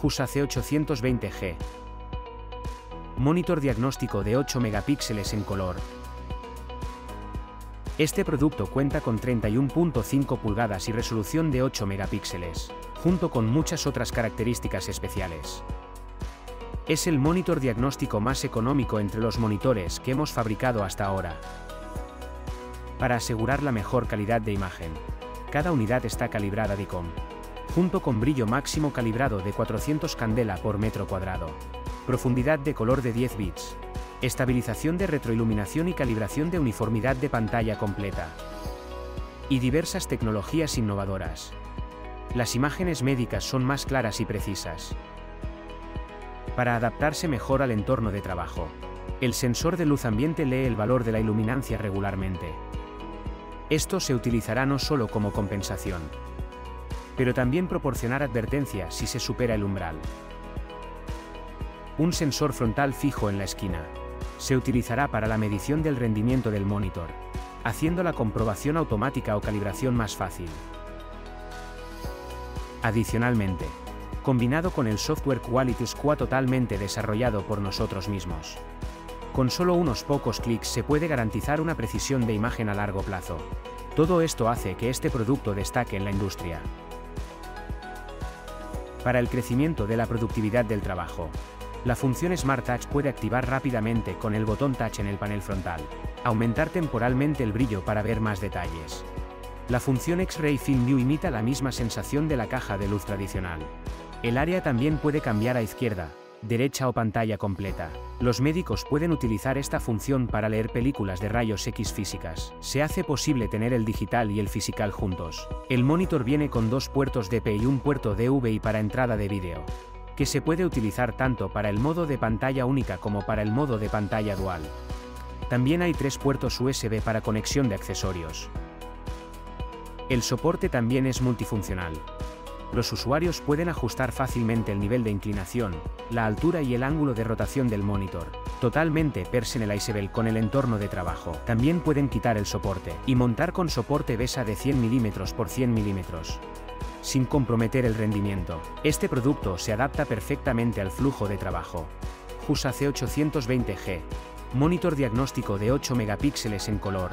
HUSA C820G. Monitor diagnóstico de 8 megapíxeles en color. Este producto cuenta con 31.5 pulgadas y resolución de 8 megapíxeles, junto con muchas otras características especiales. Es el monitor diagnóstico más económico entre los monitores que hemos fabricado hasta ahora. Para asegurar la mejor calidad de imagen, cada unidad está calibrada DICOM, junto con brillo máximo calibrado de 400 candela por metro cuadrado, profundidad de color de 10 bits, estabilización de retroiluminación y calibración de uniformidad de pantalla completa, y diversas tecnologías innovadoras. Las imágenes médicas son más claras y precisas. Para adaptarse mejor al entorno de trabajo, el sensor de luz ambiente lee el valor de la iluminancia regularmente. Esto se utilizará no solo como compensación, pero también proporcionar advertencia si se supera el umbral. Un sensor frontal fijo en la esquina. Se utilizará para la medición del rendimiento del monitor, haciendo la comprobación automática o calibración más fácil. Adicionalmente, combinado con el software Quality Squad totalmente desarrollado por nosotros mismos. Con solo unos pocos clics se puede garantizar una precisión de imagen a largo plazo. Todo esto hace que este producto destaque en la industria. Para el crecimiento de la productividad del trabajo, la función Smart Touch puede activar rápidamente con el botón Touch en el panel frontal, aumentar temporalmente el brillo para ver más detalles. La función X-Ray Film View imita la misma sensación de la caja de luz tradicional. El área también puede cambiar a izquierda, derecha o pantalla completa. Los médicos pueden utilizar esta función para leer películas de rayos X físicas. Se hace posible tener el digital y el físical juntos. El monitor viene con dos puertos DP y un puerto DVI para entrada de vídeo, que se puede utilizar tanto para el modo de pantalla única como para el modo de pantalla dual. También hay tres puertos USB para conexión de accesorios. El soporte también es multifuncional los usuarios pueden ajustar fácilmente el nivel de inclinación, la altura y el ángulo de rotación del monitor, totalmente personalizable con el entorno de trabajo. También pueden quitar el soporte y montar con soporte BESA de 100 mm por 100 mm sin comprometer el rendimiento. Este producto se adapta perfectamente al flujo de trabajo. HUSA C820G. Monitor diagnóstico de 8 megapíxeles en color,